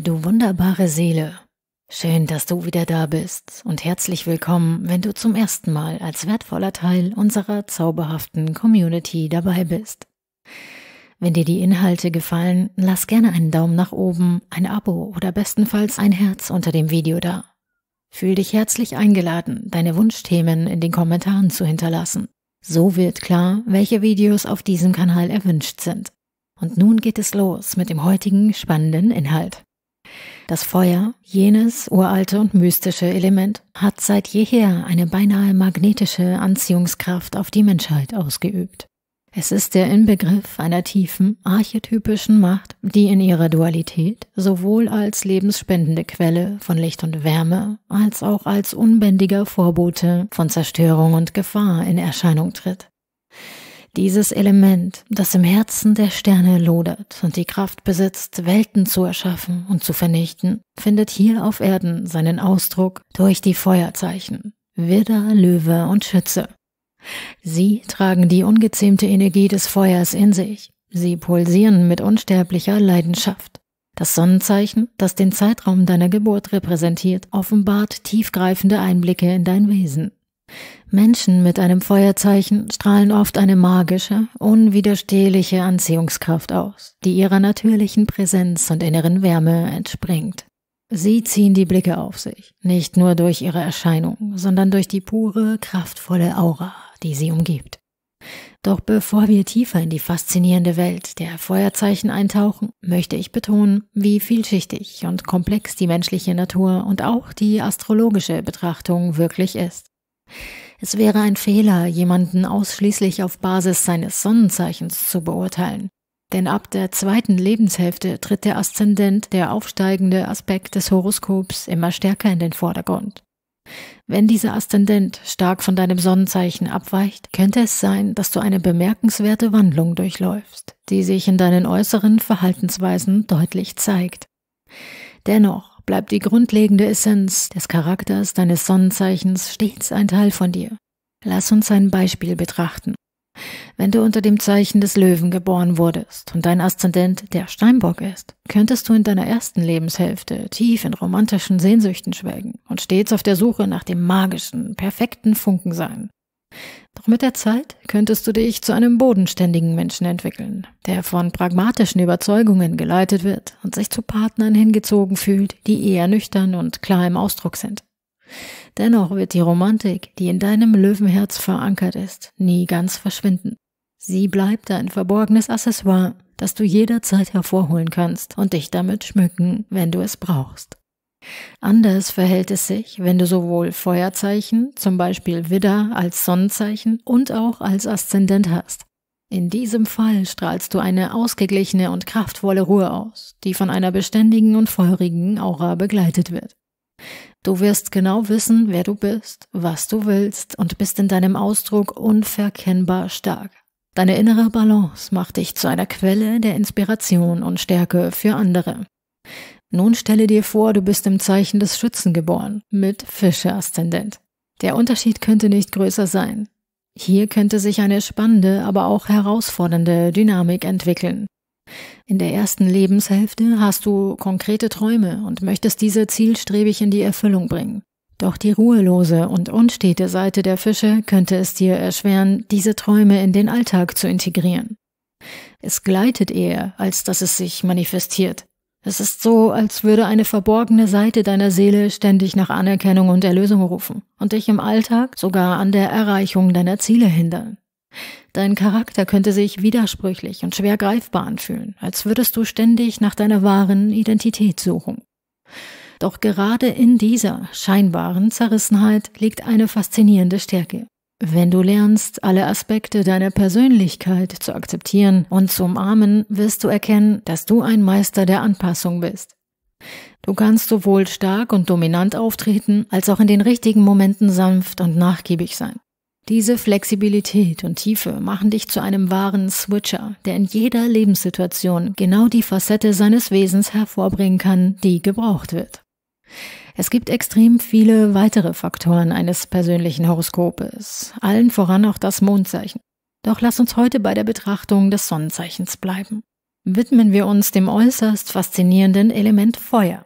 Du wunderbare Seele, schön, dass du wieder da bist und herzlich willkommen, wenn du zum ersten Mal als wertvoller Teil unserer zauberhaften Community dabei bist. Wenn dir die Inhalte gefallen, lass gerne einen Daumen nach oben, ein Abo oder bestenfalls ein Herz unter dem Video da. Fühl dich herzlich eingeladen, deine Wunschthemen in den Kommentaren zu hinterlassen. So wird klar, welche Videos auf diesem Kanal erwünscht sind. Und nun geht es los mit dem heutigen spannenden Inhalt. Das Feuer, jenes uralte und mystische Element, hat seit jeher eine beinahe magnetische Anziehungskraft auf die Menschheit ausgeübt. Es ist der Inbegriff einer tiefen, archetypischen Macht, die in ihrer Dualität sowohl als lebensspendende Quelle von Licht und Wärme als auch als unbändiger Vorbote von Zerstörung und Gefahr in Erscheinung tritt. Dieses Element, das im Herzen der Sterne lodert und die Kraft besitzt, Welten zu erschaffen und zu vernichten, findet hier auf Erden seinen Ausdruck durch die Feuerzeichen Widder, Löwe und Schütze. Sie tragen die ungezähmte Energie des Feuers in sich. Sie pulsieren mit unsterblicher Leidenschaft. Das Sonnenzeichen, das den Zeitraum deiner Geburt repräsentiert, offenbart tiefgreifende Einblicke in dein Wesen. Menschen mit einem Feuerzeichen strahlen oft eine magische, unwiderstehliche Anziehungskraft aus, die ihrer natürlichen Präsenz und inneren Wärme entspringt. Sie ziehen die Blicke auf sich, nicht nur durch ihre Erscheinung, sondern durch die pure, kraftvolle Aura, die sie umgibt. Doch bevor wir tiefer in die faszinierende Welt der Feuerzeichen eintauchen, möchte ich betonen, wie vielschichtig und komplex die menschliche Natur und auch die astrologische Betrachtung wirklich ist. Es wäre ein Fehler, jemanden ausschließlich auf Basis seines Sonnenzeichens zu beurteilen. Denn ab der zweiten Lebenshälfte tritt der Aszendent, der aufsteigende Aspekt des Horoskops, immer stärker in den Vordergrund. Wenn dieser Aszendent stark von deinem Sonnenzeichen abweicht, könnte es sein, dass du eine bemerkenswerte Wandlung durchläufst, die sich in deinen äußeren Verhaltensweisen deutlich zeigt. Dennoch bleibt die grundlegende Essenz des Charakters deines Sonnenzeichens stets ein Teil von dir. Lass uns ein Beispiel betrachten. Wenn du unter dem Zeichen des Löwen geboren wurdest und dein Aszendent der Steinbock ist, könntest du in deiner ersten Lebenshälfte tief in romantischen Sehnsüchten schwelgen und stets auf der Suche nach dem magischen, perfekten Funken sein. Doch mit der Zeit könntest du dich zu einem bodenständigen Menschen entwickeln, der von pragmatischen Überzeugungen geleitet wird und sich zu Partnern hingezogen fühlt, die eher nüchtern und klar im Ausdruck sind. Dennoch wird die Romantik, die in deinem Löwenherz verankert ist, nie ganz verschwinden. Sie bleibt ein verborgenes Accessoire, das du jederzeit hervorholen kannst und dich damit schmücken, wenn du es brauchst. Anders verhält es sich, wenn du sowohl Feuerzeichen, zum Beispiel Widder als Sonnenzeichen und auch als Aszendent hast. In diesem Fall strahlst du eine ausgeglichene und kraftvolle Ruhe aus, die von einer beständigen und feurigen Aura begleitet wird. Du wirst genau wissen, wer du bist, was du willst und bist in deinem Ausdruck unverkennbar stark. Deine innere Balance macht dich zu einer Quelle der Inspiration und Stärke für andere. Nun stelle dir vor, du bist im Zeichen des Schützen geboren, mit Fische-Aszendent. Der Unterschied könnte nicht größer sein. Hier könnte sich eine spannende, aber auch herausfordernde Dynamik entwickeln. In der ersten Lebenshälfte hast du konkrete Träume und möchtest diese zielstrebig in die Erfüllung bringen. Doch die ruhelose und unstete Seite der Fische könnte es dir erschweren, diese Träume in den Alltag zu integrieren. Es gleitet eher, als dass es sich manifestiert. Es ist so, als würde eine verborgene Seite deiner Seele ständig nach Anerkennung und Erlösung rufen und dich im Alltag sogar an der Erreichung deiner Ziele hindern. Dein Charakter könnte sich widersprüchlich und schwer greifbar anfühlen, als würdest du ständig nach deiner wahren Identität suchen. Doch gerade in dieser scheinbaren Zerrissenheit liegt eine faszinierende Stärke. Wenn du lernst, alle Aspekte deiner Persönlichkeit zu akzeptieren und zu umarmen, wirst du erkennen, dass du ein Meister der Anpassung bist. Du kannst sowohl stark und dominant auftreten, als auch in den richtigen Momenten sanft und nachgiebig sein. Diese Flexibilität und Tiefe machen dich zu einem wahren Switcher, der in jeder Lebenssituation genau die Facette seines Wesens hervorbringen kann, die gebraucht wird. Es gibt extrem viele weitere Faktoren eines persönlichen Horoskopes, allen voran auch das Mondzeichen. Doch lass uns heute bei der Betrachtung des Sonnenzeichens bleiben. widmen wir uns dem äußerst faszinierenden Element Feuer.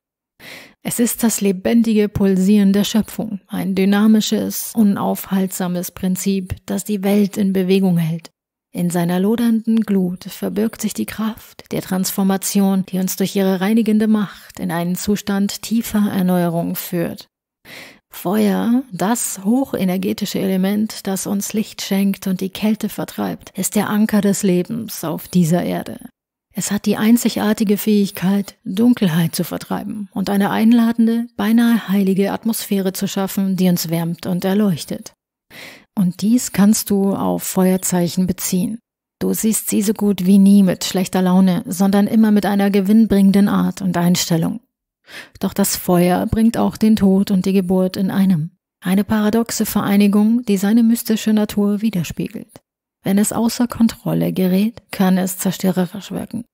Es ist das lebendige Pulsieren der Schöpfung, ein dynamisches, unaufhaltsames Prinzip, das die Welt in Bewegung hält. In seiner lodernden Glut verbirgt sich die Kraft der Transformation, die uns durch ihre reinigende Macht in einen Zustand tiefer Erneuerung führt. Feuer, das hochenergetische Element, das uns Licht schenkt und die Kälte vertreibt, ist der Anker des Lebens auf dieser Erde. Es hat die einzigartige Fähigkeit, Dunkelheit zu vertreiben und eine einladende, beinahe heilige Atmosphäre zu schaffen, die uns wärmt und erleuchtet. Und dies kannst du auf Feuerzeichen beziehen. Du siehst sie so gut wie nie mit schlechter Laune, sondern immer mit einer gewinnbringenden Art und Einstellung. Doch das Feuer bringt auch den Tod und die Geburt in einem. Eine paradoxe Vereinigung, die seine mystische Natur widerspiegelt. Wenn es außer Kontrolle gerät, kann es zerstörerisch wirken.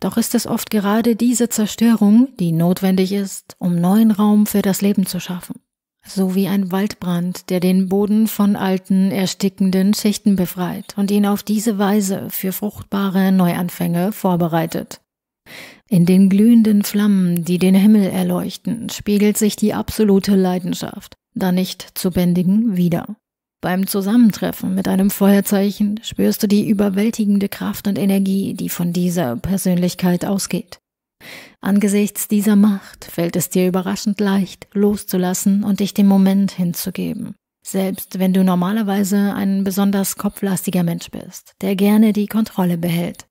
Doch ist es oft gerade diese Zerstörung, die notwendig ist, um neuen Raum für das Leben zu schaffen. So wie ein Waldbrand, der den Boden von alten, erstickenden Schichten befreit und ihn auf diese Weise für fruchtbare Neuanfänge vorbereitet. In den glühenden Flammen, die den Himmel erleuchten, spiegelt sich die absolute Leidenschaft, da nicht zu bändigen, wieder. Beim Zusammentreffen mit einem Feuerzeichen spürst du die überwältigende Kraft und Energie, die von dieser Persönlichkeit ausgeht. Angesichts dieser Macht fällt es dir überraschend leicht, loszulassen und dich dem Moment hinzugeben. Selbst wenn du normalerweise ein besonders kopflastiger Mensch bist, der gerne die Kontrolle behält.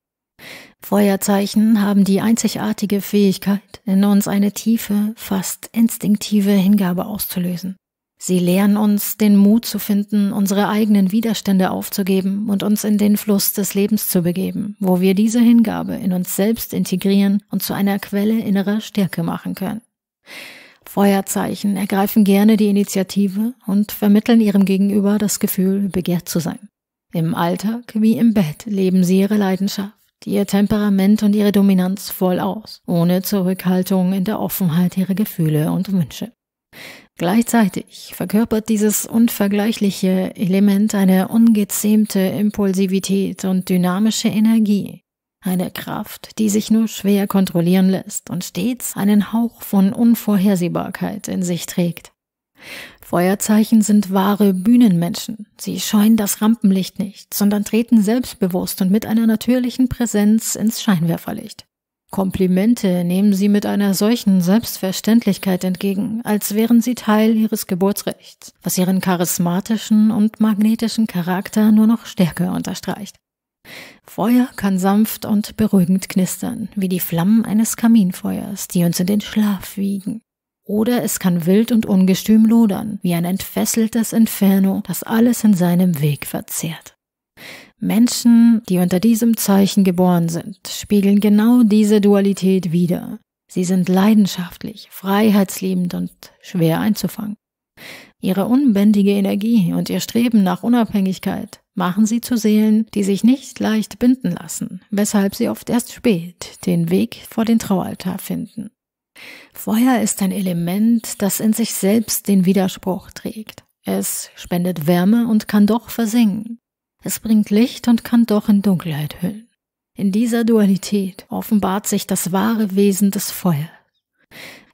Feuerzeichen haben die einzigartige Fähigkeit, in uns eine tiefe, fast instinktive Hingabe auszulösen. Sie lehren uns, den Mut zu finden, unsere eigenen Widerstände aufzugeben und uns in den Fluss des Lebens zu begeben, wo wir diese Hingabe in uns selbst integrieren und zu einer Quelle innerer Stärke machen können. Feuerzeichen ergreifen gerne die Initiative und vermitteln ihrem Gegenüber das Gefühl, begehrt zu sein. Im Alltag wie im Bett leben sie ihre Leidenschaft, ihr Temperament und ihre Dominanz voll aus, ohne Zurückhaltung in der Offenheit ihrer Gefühle und Wünsche. Gleichzeitig verkörpert dieses unvergleichliche Element eine ungezähmte Impulsivität und dynamische Energie, eine Kraft, die sich nur schwer kontrollieren lässt und stets einen Hauch von Unvorhersehbarkeit in sich trägt. Feuerzeichen sind wahre Bühnenmenschen. Sie scheuen das Rampenlicht nicht, sondern treten selbstbewusst und mit einer natürlichen Präsenz ins Scheinwerferlicht. Komplimente nehmen sie mit einer solchen Selbstverständlichkeit entgegen, als wären sie Teil ihres Geburtsrechts, was ihren charismatischen und magnetischen Charakter nur noch stärker unterstreicht. Feuer kann sanft und beruhigend knistern, wie die Flammen eines Kaminfeuers, die uns in den Schlaf wiegen. Oder es kann wild und ungestüm lodern, wie ein entfesseltes Inferno, das alles in seinem Weg verzehrt. Menschen, die unter diesem Zeichen geboren sind, spiegeln genau diese Dualität wider. Sie sind leidenschaftlich, freiheitsliebend und schwer einzufangen. Ihre unbändige Energie und ihr Streben nach Unabhängigkeit machen sie zu Seelen, die sich nicht leicht binden lassen, weshalb sie oft erst spät den Weg vor den Traualtar finden. Feuer ist ein Element, das in sich selbst den Widerspruch trägt. Es spendet Wärme und kann doch versinken. Es bringt Licht und kann doch in Dunkelheit hüllen. In dieser Dualität offenbart sich das wahre Wesen des Feuers.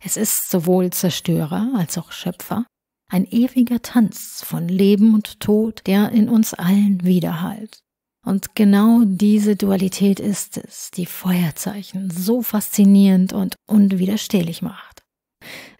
Es ist sowohl Zerstörer als auch Schöpfer, ein ewiger Tanz von Leben und Tod, der in uns allen widerhallt. Und genau diese Dualität ist es, die Feuerzeichen so faszinierend und unwiderstehlich macht.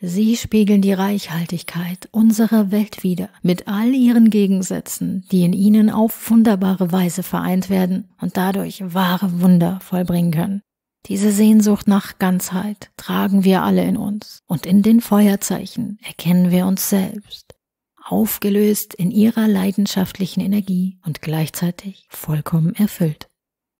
Sie spiegeln die Reichhaltigkeit unserer Welt wider, mit all ihren Gegensätzen, die in ihnen auf wunderbare Weise vereint werden und dadurch wahre Wunder vollbringen können. Diese Sehnsucht nach Ganzheit tragen wir alle in uns, und in den Feuerzeichen erkennen wir uns selbst, aufgelöst in ihrer leidenschaftlichen Energie und gleichzeitig vollkommen erfüllt.